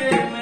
Amen.